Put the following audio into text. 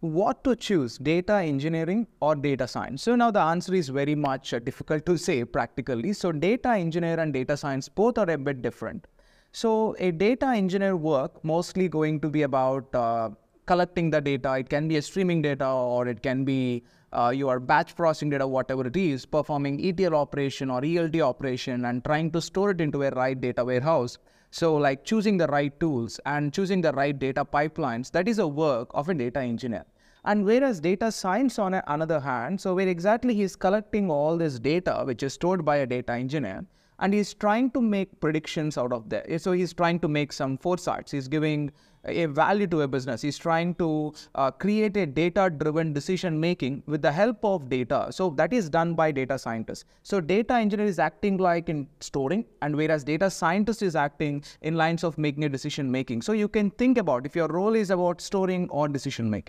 what to choose data engineering or data science. So now the answer is very much uh, difficult to say practically. So data engineer and data science both are a bit different. So a data engineer work mostly going to be about uh, collecting the data it can be a streaming data or it can be uh, your batch processing data whatever it is performing etl operation or elt operation and trying to store it into a right data warehouse so like choosing the right tools and choosing the right data pipelines, that is a work of a data engineer. And whereas data science on another hand, so where exactly he's collecting all this data, which is stored by a data engineer, and he's trying to make predictions out of that. So he's trying to make some foresights. He's giving a value to a business. He's trying to uh, create a data-driven decision making with the help of data. So that is done by data scientists. So data engineer is acting like in storing, and whereas data scientist is acting in lines of making a decision making. So you can think about if your role is about storing or decision making.